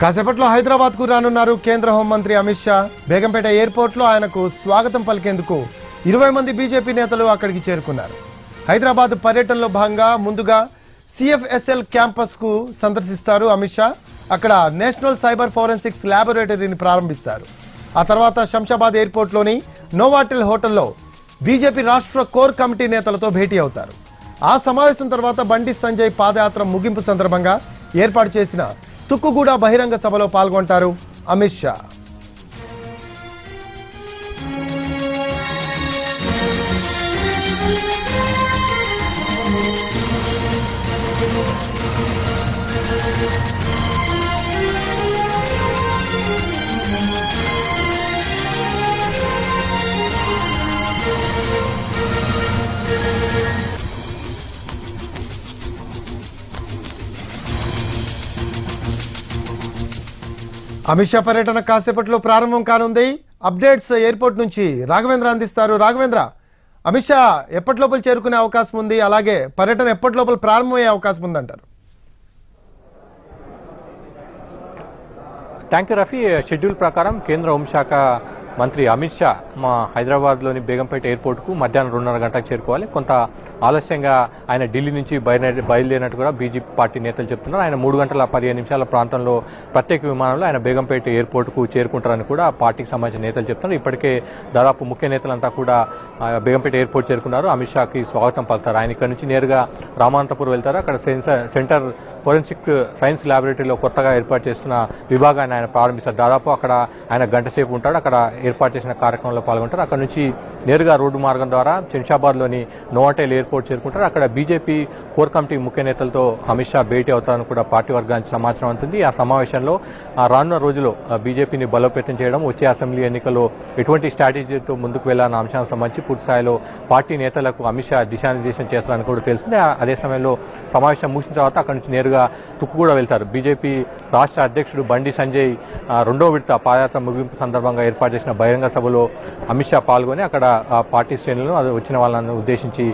కాసేపట్లో హైదరాబాద్కు రానున్నారు కేంద్ర హోంమంత్రి అమిత్ షా. బేగంపేట ఎయిర్పోర్ట్లో ఆయనకు స్వాగతం పలికేందుకు ఇరవై మంది బీజేపీ నేతలు అక్కడికి చేరుకున్నారు. హైదరాబాద్ పర్యటనలో భాగంగా ముందుగా సిఎఫ్ఎస్ఎల్ క్యాంపస్కు సందర్శిస్తారు అమిత్ షా. అక్కడ నేషనల్ సైబర్ ఫోరెన్సిక్స్ ల్యాబొరేటరీని ప్రారంభిస్తారు. ఆ తర్వాత శంషాబాద్ ఎయిర్పోర్ట్లోని నోవాటెల్ హోటల్లో బీజేపీ రాష్ట్ర కోర్ కమిటీ నేతలతో భేటీ అవుతారు. ఆ సమావేశం తర్వాత బండి సంజయ్ పాదయాత్ర ముగింపు సందర్భంగా ఏర్పాటు చేసిన తుక్కుగూడ బహిరంగ సభలో పాల్గొంటారు అమిత్ షా. అమిత్ షా పర్యటన కాసేపట్లో ప్రారంభం కానుంది. అప్డేట్స్ ఎయిర్పోర్ట్ నుంచి రాఘవేంద్ర అందిస్తారు. రాఘవేంద్ర అమిత్ షా ఎప్పటిలోపల చేరుకునే అవకాశం ఉంది? అలాగే పర్యటన ఎప్పటిలోపల ప్రారంభమయ్యే అవకాశం ఉందంటారు? Thank you Rafi. షెడ్యూల్ ప్రకారం కేంద్ర హోంశాఖ మంత్రి అమిత్ షా మా హైదరాబాద్లోని బేగంపేట ఎయిర్పోర్ట్కు మధ్యాహ్నం రెండున్నర గంటకు చేరుకోవాలి. కొంత ఆలస్యంగా ఆయన ఢిల్లీ నుంచి బయలుదేరి బయలుదేరినట్టు కూడా బీజేపీ పార్టీ నేతలు చెప్తున్నారు. ఆయన మూడు గంటల పదిహేను నిమిషాల ప్రాంతంలో ప్రత్యేక విమానంలో ఆయన బేగంపేట ఎయిర్పోర్ట్కు చేరుకుంటారని కూడా పార్టీకి సంబంధించిన నేతలు చెప్తున్నారు. ఇప్పటికే దాదాపు ముఖ్య నేతలంతా కూడా బేగంపేట ఎయిర్పోర్ట్ చేరుకున్నారు. అమిత్ షాకి స్వాగతం పలుకుతారు. ఆయన ఇక్కడ నుంచి నేరుగా రామాంతపూర్ వెళ్తారు. అక్కడ సెన్సర్ సెంటర్ ఫోరెన్సిక్ సైన్స్ ల్యాబొరేటరీలో కొత్తగా ఏర్పాటు చేసిన విభాగాన్ని ఆయన ప్రారంభిస్తారు. దాదాపు అక్కడ ఆయన గంట సేపు ఉంటాడు. అక్కడ ఏర్పాటు చేసిన కార్యక్రమంలో పాల్గొంటారు. అక్కడ నుంచి నేరుగా రోడ్డు మార్గం ద్వారా శంషాబాద్లోని నోవాటైల్ ఎయిర్పోర్ట్ చేరుకుంటారు. అక్కడ బీజేపీ కోర్ కమిటీ ముఖ్య నేతలతో అమిత్ షా భేటీ అవుతారని కూడా పార్టీ వర్గానికి సమాచారం ఉంటుంది ఆ సమావేశంలో రానున్న రోజుల్లో బీజేపీని బలోపేతం చేయడం వచ్చే అసెంబ్లీ ఎన్నికల్లో ఎటువంటి స్ట్రాటజీతో ముందుకు వెళ్ళాలన్న అంశానికి సంబంధించి పూర్తి స్థాయిలో పార్టీ నేతలకు అమిత్ షా దిశానిర్దేశం చేస్తారని కూడా తెలిసింది అదే సమయంలో సమావేశం ముగిసిన తర్వాత అక్కడి నుంచి నేరుగా తుక్కుగూడ వెళ్తారు. బీజేపీ రాష్ట్ర అధ్యక్షుడు బండి సంజయ్ రెండో విడత పాదయాత్ర ముగింపు సందర్భంగా ఏర్పాటు చేసిన బహిరంగ సభలో అమిత్ షా పాల్గొని అక్కడ పార్టీ శ్రేణులను అది వచ్చిన వాళ్ళని ఉద్దేశించి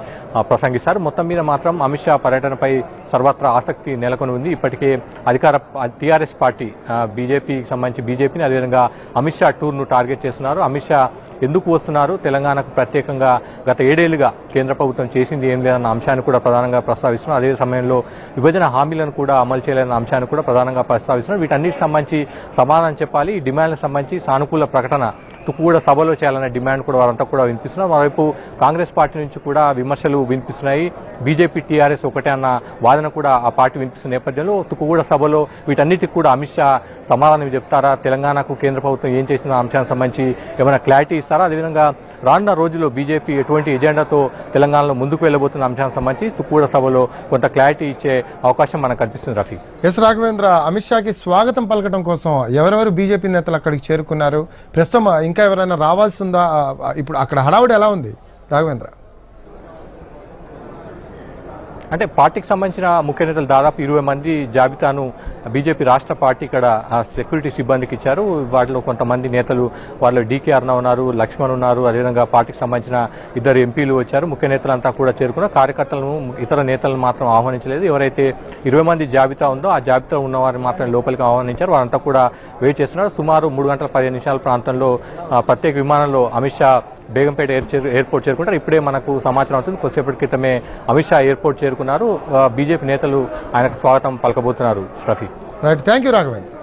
ప్రసంగిస్తారు. మొత్తం మీద మాత్రం అమిత్ షా పర్యటనపై సర్వత్రా ఆసక్తి నెలకొని ఉంది ఇప్పటికే అధికార టీఆర్ఎస్ పార్టీ బీజేపీకి సంబంధించి బీజేపీని అదేవిధంగా అమిత్ షా టూర్ను టార్గెట్ చేస్తున్నారు. అమిత్ షా ఎందుకు వస్తున్నారు? తెలంగాణకు ప్రత్యేకంగా గత ఏడేళ్ళుగా కేంద్ర ప్రభుత్వం చేసింది ఏం లేదన్న అంశాన్ని కూడా ప్రధానంగా ప్రస్తావిస్తున్నారు. అదే సమయంలో విభజన హామీలను కూడా అమలు చేయలేదన్న అంశాన్ని కూడా ప్రధానంగా ప్రస్తావిస్తున్నారు. వీటన్నిటికి సంబంధించి సమాధానం చెప్పాలి. ఈ డిమాండ్లకు సంబంధించి సానుకూల ప్రకటన కూడా సభలో చేయాలనే డిమాండ్ కూడా వారంతా కూడా వినిపిస్తున్నారు మరోవైపు కాంగ్రెస్ పార్టీ నుంచి కూడా విమర్శలు వినిపిస్తున్నాయి. బీజేపీ టీఆర్ఎస్ ఒకటే అన్న వాదన కూడా ఆ పార్టీ వినిపిస్తున్న నేపథ్యంలో తుక్కుగూడ సభలో వీటన్నిటికి కూడా అమిత్ షా సమాధానం చెప్తారా? తెలంగాణకు కేంద్ర ప్రభుత్వం ఏం చేసిన అంశానికి సంబంధించి ఏమైనా క్లారిటీ ఇస్తారా? అదేవిధంగా రానున్న రోజుల్లో బీజేపీ ఎటువంటి ఎజెండాతో తెలంగాణలో ముందుకు వెళ్ళబోతున్న అంశానికి సంబంధించి తుక్కుగూడ సభలో కొంత క్లారిటీ ఇచ్చే అవకాశం మనకు కనిపిస్తుంది రఫీ. ఎస్ రాఘవేంద్ర అమిత్ షాకి స్వాగతం పలకడం కోసం ఎవరెవరు బీజేపీ నేతలు అక్కడికి చేరుకున్నారు? ప్రస్తుతం ఇంకా ఎవరైనా రావాల్సి ఉందా? ఇప్పుడు అక్కడ హడావుడి ఎలా ఉంది? రాఘవేంద్ర. అంటే పార్టీకి సంబంధించిన ముఖ్య నేతలు దాదాపు ఇరవై మంది జాబితాను బీజేపీ రాష్ట్ర పార్టీ ఇక్కడ ఆ సెక్యూరిటీ సిబ్బందికి ఇచ్చారు. వాటిలో కొంతమంది నేతలు వాళ్ళు డీకే అర్ణ ఉన్నారు లక్ష్మణ్ ఉన్నారు అదేవిధంగా పార్టీకి సంబంధించిన ఇద్దరు ఎంపీలు వచ్చారు. ముఖ్య నేతలంతా కూడా చేరుకున్న కార్యకర్తలను ఇతర నేతలను మాత్రం ఆహ్వానించలేదు. ఎవరైతే ఇరవై మంది జాబితా ఉందో ఆ జాబితా ఉన్న వారిని మాత్రం లోపలికి ఆహ్వానించారు. వారంతా కూడా వెయిట్ చేస్తున్నారు. సుమారు మూడు గంటల పదిహేను నిమిషాల ప్రాంతంలో ప్రత్యేక విమానంలో అమిత్ షా బేగంపేట ఎయిర్పోర్ట్ చేరుకుంటారు. ఇప్పుడే మనకు సమాచారం అవుతుంది. కొద్దిసేపటి క్రితమే అమిత్ షా ఎయిర్పోర్ట్ చేరుకున్నారు. పాల్గొన్నారు బీజేపీ నేతలు ఆయనకు స్వాగతం పలకబోతున్నారు Shafi right thank you Raghavendra